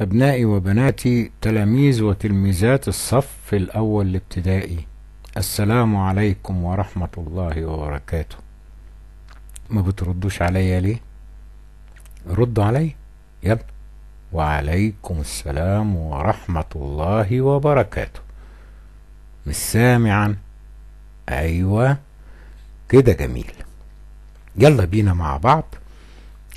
أبنائي وبناتي تلاميذ وتلميذات الصف الأول الابتدائي السلام عليكم ورحمة الله وبركاته. ما بتردوش عليا ليه؟ ردوا علي. يلا وعليكم السلام ورحمة الله وبركاته. مش سامعا أيوة. كده جميل. يلا بينا مع بعض.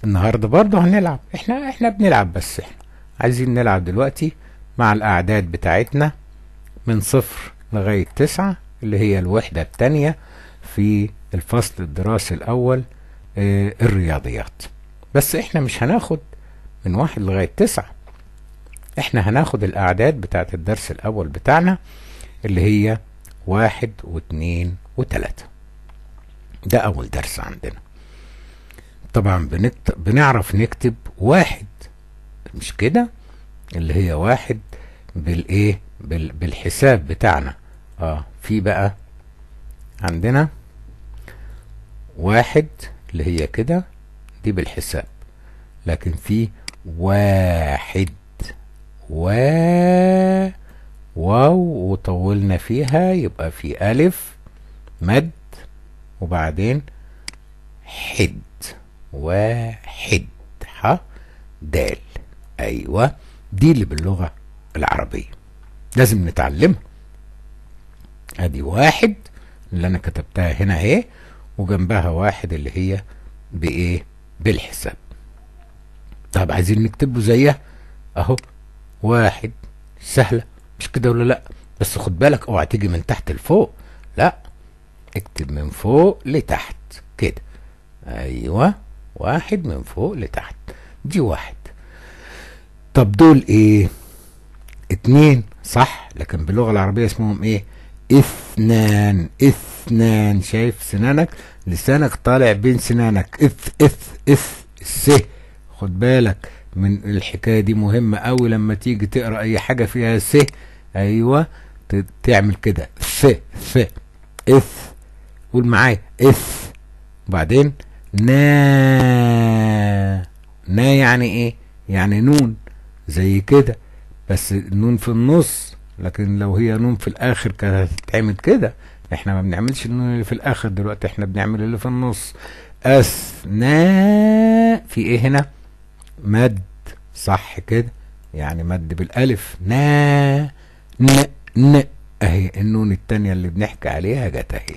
النهارده برضه هنلعب. إحنا إحنا بنلعب بس إحنا. عايزين نلعب دلوقتي مع الأعداد بتاعتنا من صفر لغاية تسعة اللي هي الوحدة التانية في الفصل الدراسي الأول آه الرياضيات. بس إحنا مش هناخد من واحد لغاية تسعة. إحنا هناخد الأعداد بتاعت الدرس الأول بتاعنا اللي هي واحد واثنين وتلاتة. ده أول درس عندنا. طبعا بنكتب بنعرف نكتب واحد. مش كده؟ اللي هي واحد بالايه بال بالحساب بتاعنا. آه في بقى عندنا واحد اللي هي كده دي بالحساب. لكن في واحد و واو وطولنا فيها يبقى في ألف مد وبعدين حد واحد ح دال. أيوه. دي اللي باللغة العربية. لازم نتعلمها. ادي واحد اللي أنا كتبتها هنا أهي وجنبها واحد اللي هي بإيه؟ بالحساب. طب عايزين نكتبه زيها؟ أهو واحد سهلة. مش كده ولا لأ؟ بس خد بالك اوعى تيجي من تحت لفوق. لأ اكتب من فوق لتحت كده. أيوه واحد من فوق لتحت. دي واحد. طب دول إيه؟ اتنين صح؟ لكن باللغة العربية اسمهم إيه؟ اثنان اثنان. شايف سنانك؟ لسانك طالع بين سنانك. اث اث اث س. خد بالك من الحكاية دي مهمة قوي لما تيجي تقرأ أي حاجة فيها س. أيوه تعمل كده. ث ث اث. قول معايا اث. وبعدين نا. نا يعني إيه؟ يعني نون. زي كده. بس النون في النص لكن لو هي نون في الآخر كانت هتتعمل كده إحنا ما بنعملش النون اللي في الآخر دلوقتي إحنا بنعمل اللي في النص. اثناء في إيه هنا؟ مد صح كده؟ يعني مد بالألف. نا ن ن. أهي النون التانية اللي بنحكي عليها جت أهي.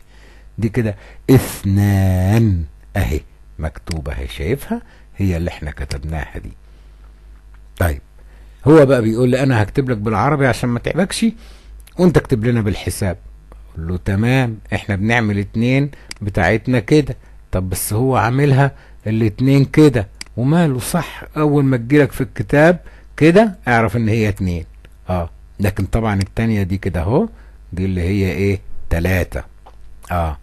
دي كده إثنان. أهي مكتوبة أهي شايفها؟ هي اللي إحنا كتبناها دي. طيب. هو بقى بيقول لي أنا هكتب لك بالعربي عشان ما تعبكش وأنت اكتب لنا بالحساب. قول له تمام إحنا بنعمل اتنين بتاعتنا كده. طب بس هو عاملها الاتنين كده. وماله صح أول ما تجيلك في الكتاب كده اعرف إن هي اتنين. آه لكن طبعا التانية دي كده أهو دي اللي هي إيه تلاتة. آه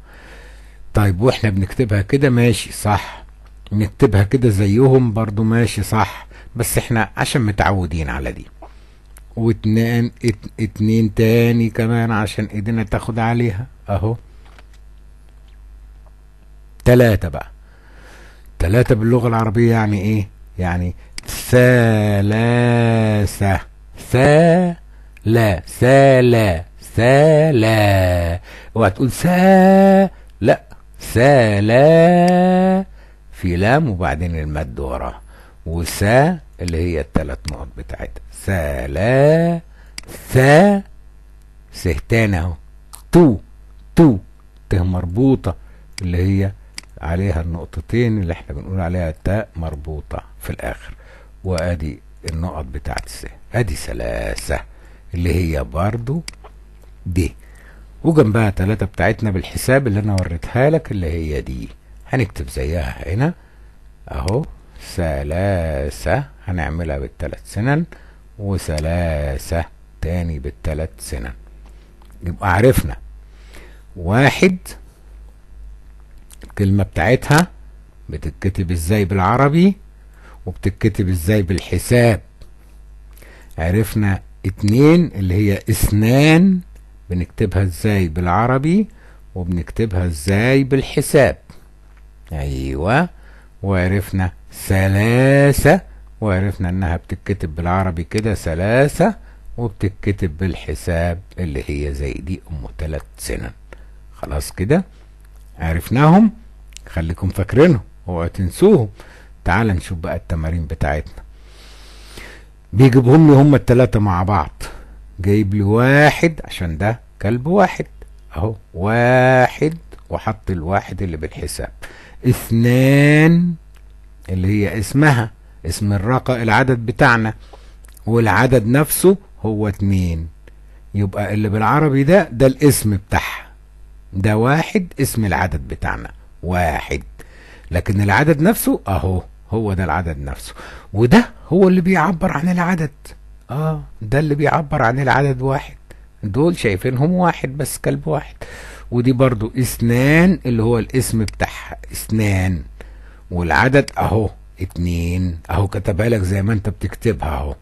طيب وإحنا بنكتبها كده ماشي صح. نكتبها كده زيهم برضو ماشي صح. بس إحنا عشان متعودين على دي. واتنين ات اتنين تاني كمان عشان إيدينا تاخد عليها. أهو. تلاتة بقى. تلاتة باللغة العربية يعني إيه؟ يعني ثلاثة. ثا لا سالا سالا اوعى تقول سا لا. سالا في لام وبعدين المد وراه وسا اللي هي الثلاث نقط بتاعتها. سالا ثا سهتان اهو. تو تو ت مربوطة اللي هي عليها النقطتين اللي إحنا بنقول عليها تاء مربوطة في الآخر. وأدي النقط بتاعت الس أدي ثلاثة اللي هي برضو دي وجنبها تلاتة بتاعتنا بالحساب اللي أنا وريتها لك اللي هي دي هنكتب زيها هنا. أهو. ثلاثة. هنعملها بالتلات سنن وثلاثة تاني بالتلات سنن. يبقى عرفنا. واحد الكلمة بتاعتها بتتكتب إزاي بالعربي وبتتكتب إزاي بالحساب. عرفنا اتنين اللي هي اثنان بنكتبها إزاي بالعربي وبنكتبها إزاي بالحساب. أيوه. وعرفنا ثلاثة وعرفنا إنها بتتكتب بالعربي كده ثلاثة وبتتكتب بالحساب اللي هي زي دي أم تلات سنن. خلاص كده؟ عرفناهم؟ خليكم فاكرينهم اوعوا تنسوهم. تعال نشوف بقى التمارين بتاعتنا. بيجيبهم لي هما التلاتة مع بعض. جايب لي واحد عشان ده كلب واحد. اهو واحد وحط الواحد اللي بالحساب. اثنان اللي هي اسمها اسم الرقم العدد بتاعنا. والعدد نفسه هو اتنين. يبقى اللي بالعربي ده ده الاسم بتاعها. ده واحد اسم العدد بتاعنا. واحد. لكن العدد نفسه اهو هو ده العدد نفسه. وده هو اللي بيعبر عن العدد. آه ده اللي بيعبر عن العدد واحد. دول شايفينهم واحد بس كلب واحد. ودي برضو اثنان اللي هو الاسم بتاعها. اثنان والعدد اهو اتنين. اهو كتبها لك زي ما انت بتكتبها اهو.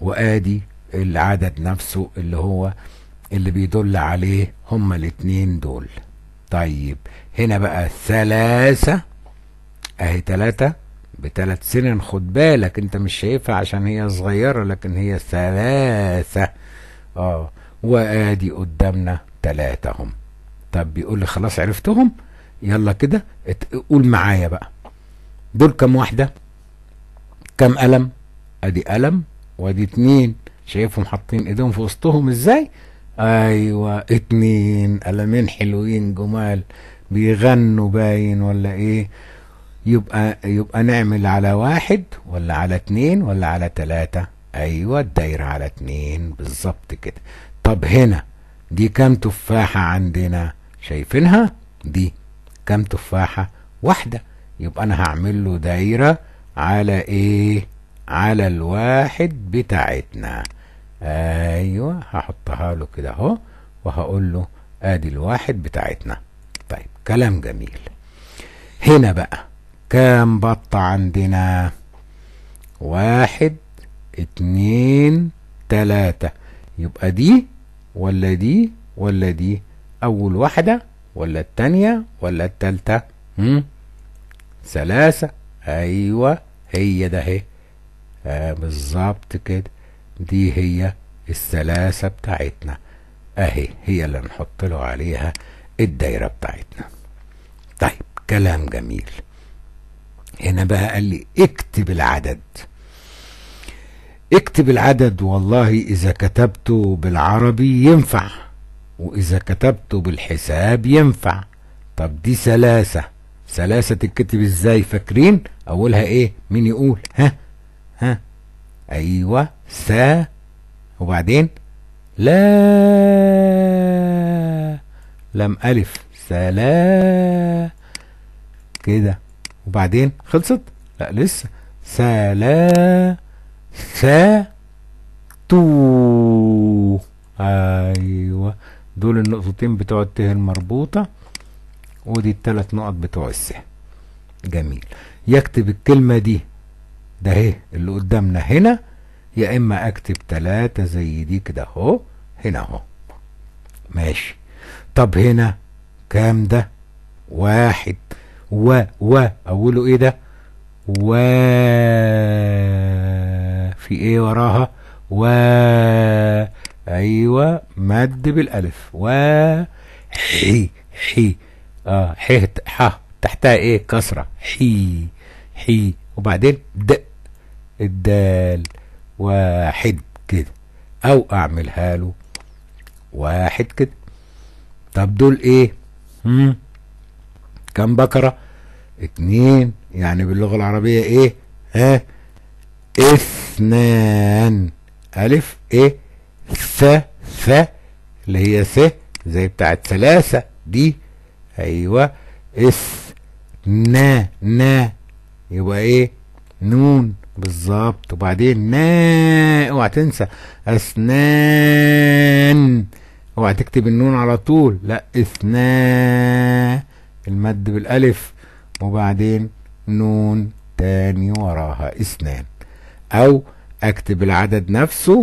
وادي العدد نفسه اللي هو اللي بيدل عليه هما الاتنين دول. طيب هنا بقى ثلاثة. اهي تلاتة بتلات سنن خد بالك انت مش شايفها عشان هي صغيرة لكن هي ثلاثة. آه وادي قدامنا تلاتة هم. طب بيقول لي خلاص عرفتهم؟ يلا كده قول معايا بقى. دول كم واحدة؟ كم قلم؟ أدي قلم وأدي اتنين. شايفهم حاطين ايديهم في وسطهم إزاي؟ أيوه اتنين قلمين حلوين جمال. بيغنوا باين ولا إيه؟ يبقى يبقى نعمل على واحد ولا على اتنين ولا على تلاتة؟ أيوه الدايرة على اتنين. بالظبط كده. طب هنا دي كام تفاحة عندنا؟ شايفينها؟ دي كام تفاحة واحدة. يبقى أنا هعمل له دايرة على إيه؟ على الواحد بتاعتنا. أيوه هحطها له كده أهو وهقول له آدي الواحد بتاعتنا. طيب كلام جميل. هنا بقى كام بطة عندنا؟ واحد اتنين تلاتة. يبقى دي ولا دي ولا دي؟ أول واحدة ولا التانية ولا التالتة؟ هم؟ ثلاثة. أيوه هي ده اهي. آه بالظبط كده. دي هي الثلاثة بتاعتنا. اهي هي اللي نحط له عليها الدايرة بتاعتنا. طيب كلام جميل. هنا بقى قال لي اكتب العدد. اكتب العدد والله إذا كتبته بالعربي ينفع. وإذا كتبته بالحساب ينفع. طب دي ثلاثة ثلاثة تتكتب إزاي فاكرين؟ أولها إيه؟ مين يقول؟ ها؟ ها؟ أيوه سا. وبعدين؟ لا. لم ألف. سلا كده. وبعدين؟ خلصت؟ لا لسه. سلا سا. تو. أيوه. دول النقطتين بتوع الته المربوطه ودي الثلاث نقط بتوع الس جميل. يكتب الكلمة دي ده اهي اللي قدامنا هنا يا إما أكتب ثلاثة زي دي كده أهو هنا أهو. ماشي. طب هنا كام ده؟ واحد. و و أوله إيه ده؟ و في إيه وراها؟ و أيوه مد بالألف. و حي حي. آه ح ح. تحتها إيه؟ كسرة. حي حي. وبعدين د الدال. واحد كده. أو أعملها له واحد كده. طب دول إيه؟ هم؟ كم بكرة اتنين. يعني باللغة العربية إيه؟ ها؟ اثنان. ألف إيه؟ ث ث اللي هي ث زي بتاعت ثلاثة دي. أيوه. إث نا نا يبقى إيه؟ نون. بالظبط. وبعدين نا اوعى تنسى. أسنان. اوعى تكتب النون على طول. لا اثنا المد بالألف. وبعدين نون تاني وراها. إثنان. أو أكتب العدد نفسه.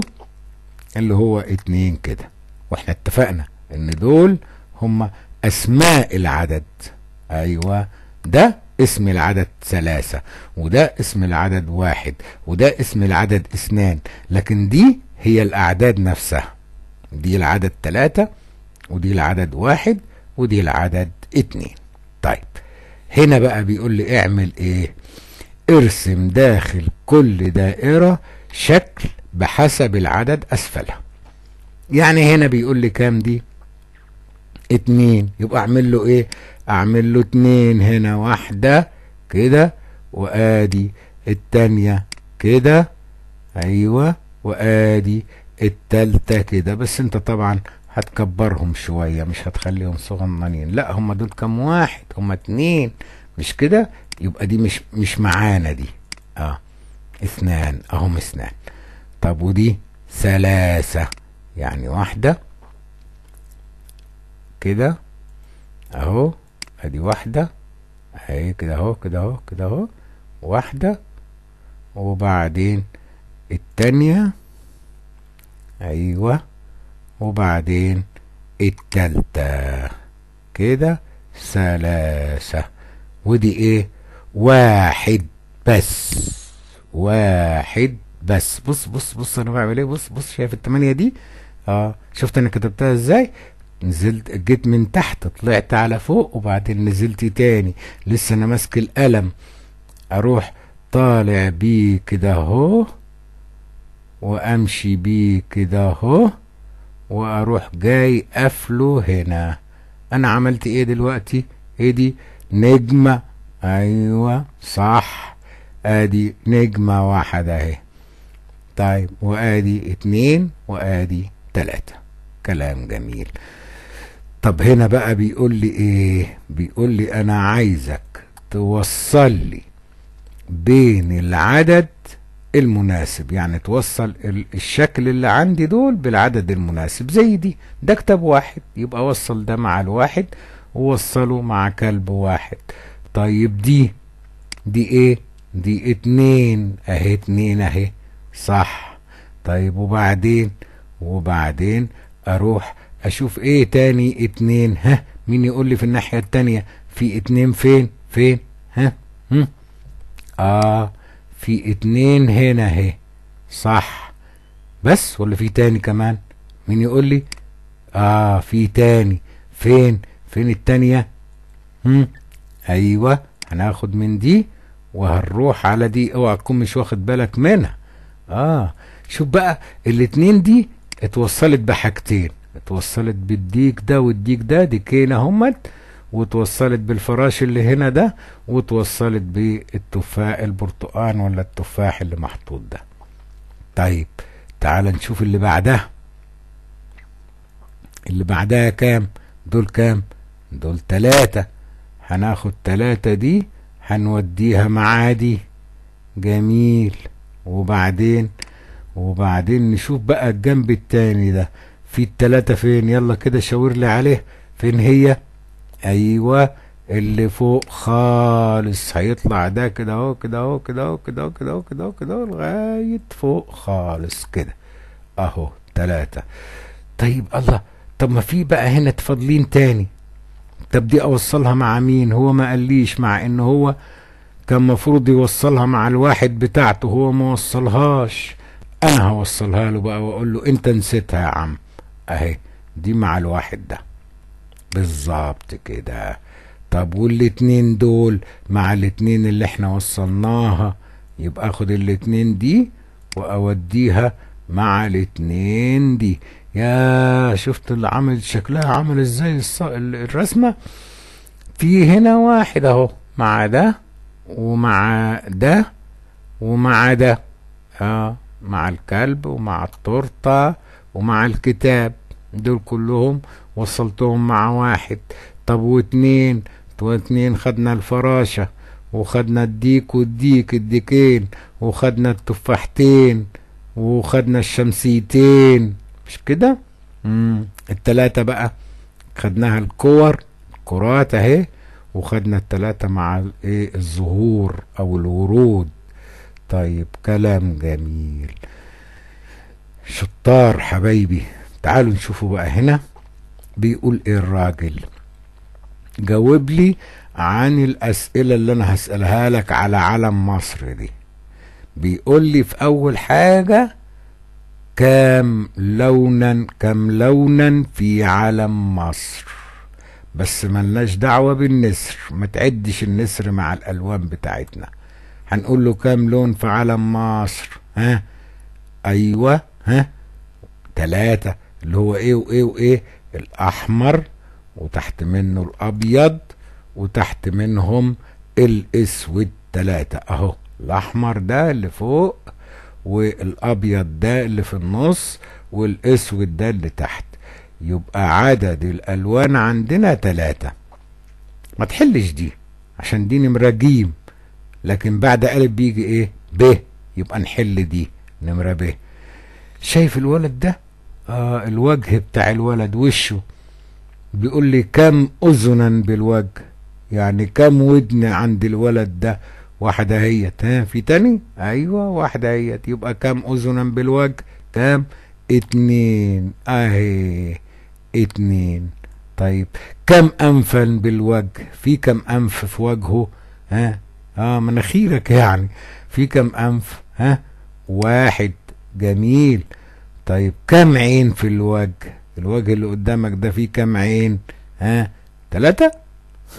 اللي هو اتنين كده. وإحنا اتفقنا إن دول هم أسماء العدد. أيوه. ده اسم العدد ثلاثة وده اسم العدد واحد وده اسم العدد اثنان. لكن دي هي الأعداد نفسها. دي العدد ثلاثة ودي العدد واحد ودي العدد اتنين. طيب هنا بقى بيقول لي اعمل إيه؟ ارسم داخل كل دائرة شكل بحسب العدد أسفلها. يعني هنا بيقول لي كام دي؟ اتنين. يبقى أعمل له إيه؟ أعمل له اتنين. هنا واحدة كده وآدي التانية كده. أيوه وآدي التالتة كده. بس أنت طبعا هتكبرهم شوية مش هتخليهم صغننين. لا هم دول كام واحد؟ هم اتنين. مش كده؟ يبقى دي مش مش معانا دي. آه اثنان. أهم اثنان. طب ودي ثلاثة. يعني واحدة. كده اهو. ادي واحدة. اهي كده اهو كده اهو كده اهو. واحدة. وبعدين التانية. أيوه. وبعدين التالتة. كده ثلاثة. ودي إيه؟ واحد بس. واحد بس بص بص بص أنا بعمل إيه؟ بص بص شايف التمانية دي؟ آه شفت أنا كتبتها إزاي؟ نزلت جيت من تحت طلعت على فوق وبعدين نزلت تاني. لسه أنا ماسك القلم. أروح طالع بيه كده أهو وأمشي بيه كده أهو وأروح جاي قافله هنا. أنا عملت إيه دلوقتي؟ إيه دي؟ نجمة. أيوه صح. أدي نجمة واحدة أهي. طيب وآدي اتنين وآدي تلاتة. كلام جميل. طب هنا بقى بيقول لي إيه؟ بيقول لي أنا عايزك توصل لي بين العدد المناسب يعني توصل الشكل اللي عندي دول بالعدد المناسب. زي دي ده كتاب واحد يبقى وصل ده مع الواحد ووصله مع كلب واحد. طيب دي دي إيه؟ دي اتنين أهي اتنين أهي صح. طيب وبعدين؟ وبعدين أروح أشوف إيه تاني اتنين؟ ها مين يقول لي في الناحية التانية في اتنين فين؟ فين؟ ها؟ هم؟ آه في اتنين هنا أهي. صح. بس ولا في تاني كمان؟ مين يقول لي؟ آه في تاني. فين؟ فين التانية؟ هم؟ أيوه هناخد من دي وهنروح على دي. أوعى تكون مش واخد بالك منها. آه. شوف بقى الاتنين دي اتوصلت بحاجتين. اتوصلت بالديك ده والديك ده ديكين اهمت وتوصلت بالفراش اللي هنا ده وتوصلت بالتفاح البرتقان ولا التفاح اللي محطوط ده. طيب تعال نشوف اللي بعدها. اللي بعدها كام؟ دول كام؟ دول تلاتة. هناخد تلاتة دي هنوديها مع دي جميل. وبعدين وبعدين نشوف بقى الجنب التاني ده. في التلاتة فين؟ يلا كده شاور لي عليه. فين هي؟ أيوه اللي فوق خالص. هيطلع ده كده أهو كده أهو كده أهو كده أهو كده أهو كده أهو كده أهو لغاية فوق خالص كده. أهو تلاتة. طيب الله. طب ما في بقى هنا تفضلين تاني. طب دي أوصلها مع مين؟ هو ما قاليش مع إن هو كان مفروض يوصلها مع الواحد بتاعته هو ما وصلهاش. أنا هوصلها له بقى وأقول له أنت نسيتها يا عم. أهي دي مع الواحد ده. بالظبط كده. طب والاتنين دول مع الاتنين اللي إحنا وصلناها يبقى آخد الاتنين دي وأوديها مع الاتنين دي. يا شفت اللي عامل شكلها عامل إزاي؟ الرسمة في هنا واحد أهو. مع ده ومع ده ومع ده. آه مع الكلب ومع التورتة ومع الكتاب. دول كلهم وصلتهم مع واحد. طب واتنين؟ واتنين خدنا الفراشة وخدنا الديك والديك الديكين وخدنا التفاحتين وخدنا الشمسيتين. مش كده. التلاتة بقى. خدناها الكور. كرات اهي. وخدنا التلاتة مع إيه الزهور أو الورود. طيب كلام جميل. شطار حبايبي تعالوا نشوفوا بقى هنا. بيقول إيه الراجل؟ جاوب لي عن الأسئلة اللي أنا هسألها لك على علم مصر دي. بيقول لي في أول حاجة كام لونا كم لونا في علم مصر؟ بس ملناش دعوة بالنسر. ما تعدش النسر مع الألوان بتاعتنا. هنقول له كام لون في علم مصر؟ ها؟ أيوه ها؟ تلاتة. اللي هو إيه وإيه وإيه؟ الأحمر وتحت منه الأبيض وتحت منهم الأسود تلاتة. أهو الأحمر ده اللي فوق والأبيض ده اللي في النص والأسود ده اللي تحت. يبقى عدد الألوان عندنا تلاتة. ما تحلش دي عشان دي نمرة جيم لكن بعد ألف بيجي إيه؟ ب. يبقى نحل دي نمرة ب. شايف الولد ده؟ آه الوجه بتاع الولد وشه. بيقول لي كم أذنا بالوجه. يعني كم ودن عند الولد ده. واحدة هيت ها في تاني؟ أيوه واحدة هيت يبقى كم أذنا بالوجه؟ كم؟ اتنين. أهي. اتنين. طيب كم انفا بالوجه؟ في كم أنف في وجهه؟ ها؟ آه مناخيرك يعني. في كم أنف؟ ها؟ واحد. جميل. طيب كم عين في الوجه؟ الوجه اللي قدامك ده فيه كم عين؟ ها؟ تلاتة؟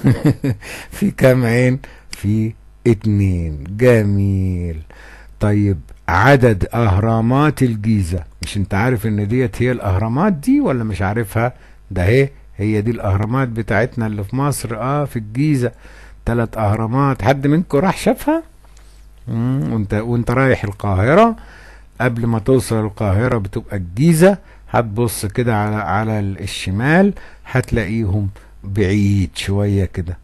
في كم عين؟ في اتنين. جميل. طيب عدد أهرامات الجيزة. مش أنت عارف إن ديت هي الأهرامات دي ولا مش عارفها؟ ده هي هي دي الأهرامات بتاعتنا اللي في مصر. آه في الجيزة. تلات أهرامات. حد منكم راح شافها؟ وأنت وأنت رايح القاهرة. قبل ما توصل القاهرة بتبقى الجيزة. هتبص كده على على الشمال هتلاقيهم بعيد شوية كده.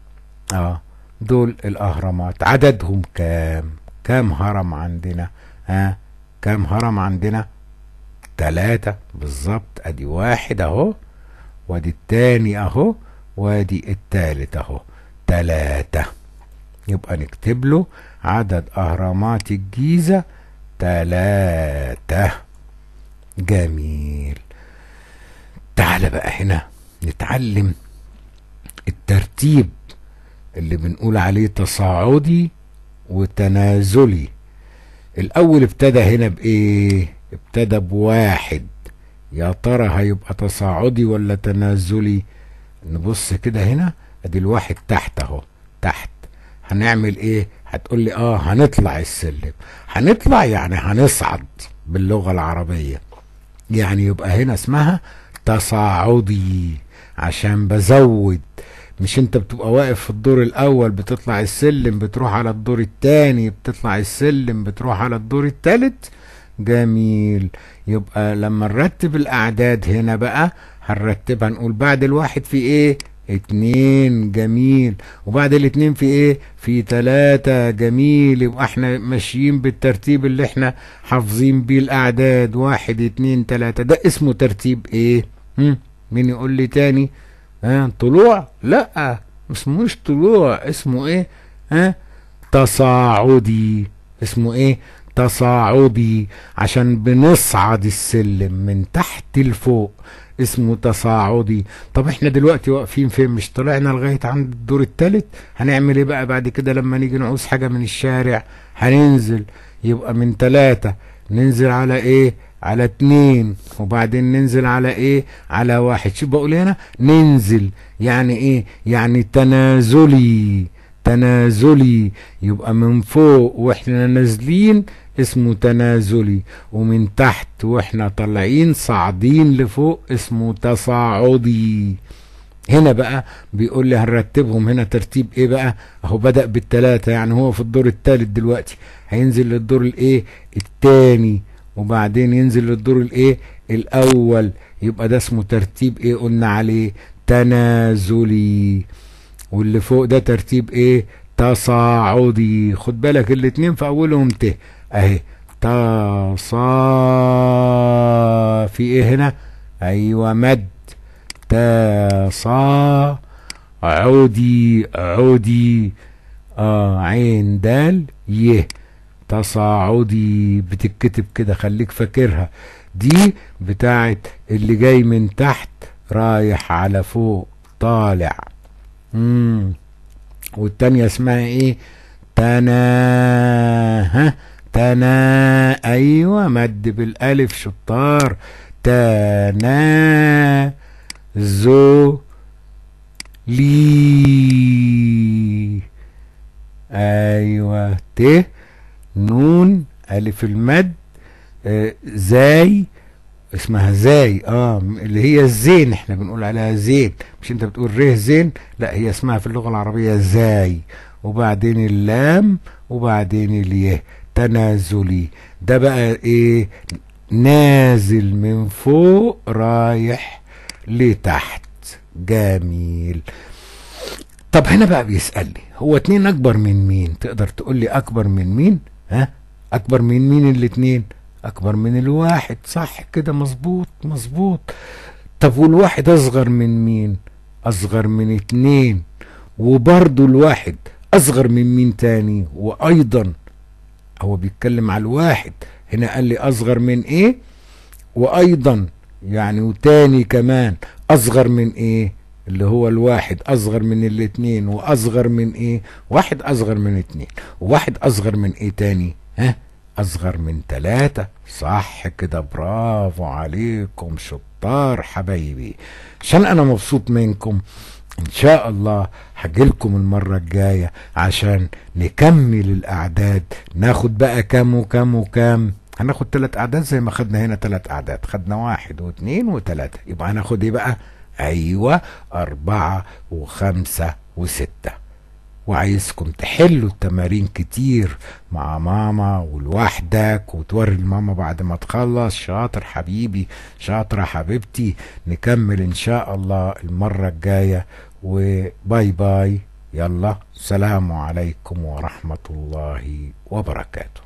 آه دول الأهرامات. عددهم كام؟ كام هرم عندنا ها. كام هرم عندنا؟ تلاتة. بالظبط أدي واحد أهو وأدي التاني أهو وأدي التالت أهو. تلاتة. يبقى نكتب له عدد أهرامات الجيزة تلاتة. جميل. تعال بقى هنا نتعلم الترتيب اللي بنقول عليه تصاعدي وتنازلي. الأول ابتدى هنا بإيه؟ ابتدى بواحد. يا ترى هيبقى تصاعدي ولا تنازلي؟ نبص كده هنا أدي الواحد تحت أهو تحت. هنعمل إيه؟ هتقول لي آه هنطلع السلم. هنطلع يعني هنصعد باللغة العربية. يعني يبقى هنا اسمها تصاعدي عشان بزود. مش انت بتبقى واقف في الدور الأول بتطلع السلم بتروح على الدور التاني بتطلع السلم بتروح على الدور التالت؟ جميل. يبقى لما نرتب الأعداد هنا بقى هنرتبها نقول بعد الواحد في إيه؟ اتنين. جميل. وبعد الاتنين في إيه؟ في تلاتة. جميل. يبقى إحنا ماشيين بالترتيب اللي إحنا حافظين بيه الأعداد. واحد اتنين تلاتة. ده اسمه ترتيب إيه؟ مين يقول لي تاني؟ ها طلوع؟ لا. اسموش طلوع. اسمه إيه؟ ها؟ تصاعدي. اسمه إيه؟ تصاعدي. عشان بنصعد السلم من تحت لفوق. اسمه تصاعدي. طب إحنا دلوقتي واقفين فين؟ مش طلعنا لغاية عند الدور التالت؟ هنعمل إيه بقى بعد كده لما نيجي نعوز حاجة من الشارع؟ هننزل. يبقى من تلاتة. ننزل على إيه؟ على اتنين وبعدين ننزل على إيه؟ على واحد. شو بقول هنا ننزل. يعني إيه؟ يعني تنازلي تنازلي. يبقى من فوق وإحنا نازلين اسمه تنازلي ومن تحت وإحنا طالعين صاعدين لفوق اسمه تصاعدي. هنا بقى بيقول لي هنرتبهم. هنا ترتيب إيه بقى؟ أهو بدأ بالتلاتة يعني هو في الدور التالت دلوقتي. هينزل للدور الإيه؟ التاني. وبعدين ينزل للدور الايه؟ الأول. يبقى ده اسمه ترتيب إيه قلنا عليه؟ تنازلي. واللي فوق ده ترتيب إيه؟ تصاعدي. خد بالك الاتنين في اولهم ت. اهي. تصا في إيه هنا؟ أيوه مد. تصا عودي عودي آه عين دال. يه. تصاعدي بتتكتب كده خليك فاكرها. دي بتاعت اللي جاي من تحت رايح على فوق طالع. مم. والتانية اسمها إيه؟ تنا ها؟ تنا أيوه مد بالالف شطار. تنا زو لي. أيوه ت. نون ألف المد آه زاي اسمها زاي آه اللي هي الزين إحنا بنقول عليها زين مش أنت بتقول ره زين لا هي اسمها في اللغة العربية زاي وبعدين اللام وبعدين اليه تنازلي. ده بقى إيه؟ نازل من فوق رايح لتحت. جميل. طب هنا بقى بيسألني هو اتنين أكبر من مين؟ تقدر تقول لي أكبر من مين؟ ها؟ أكبر من مين الاتنين؟ أكبر من الواحد صح كده مظبوط مظبوط. طب والواحد أصغر من مين؟ أصغر من اتنين. وبرضه الواحد أصغر من مين تاني؟ وأيضا هو بيتكلم على الواحد. هنا قال لي أصغر من إيه؟ وأيضا يعني وتاني كمان أصغر من إيه؟ اللي هو الواحد أصغر من الاتنين وأصغر من إيه؟ واحد أصغر من اتنين وواحد أصغر من إيه تاني؟ ها؟ أصغر من تلاتة. صح كده. برافو عليكم شطار حبايبي. عشان أنا مبسوط منكم إن شاء الله هجيلكم المرة الجاية عشان نكمل الأعداد. ناخد بقى كام وكام وكام؟ هناخد تلات أعداد زي ما خدنا هنا تلات أعداد. خدنا واحد واثنين وتلاتة. يبقى هناخد إيه بقى؟ أيوه أربعة وخمسة وستة. وعايزكم تحلوا التمارين كتير مع ماما ولوحدك وتوري الماما بعد ما تخلص. شاطر حبيبي شاطرة حبيبتي. نكمل إن شاء الله المرة الجاية. وباي باي. يلا سلام عليكم ورحمة الله وبركاته.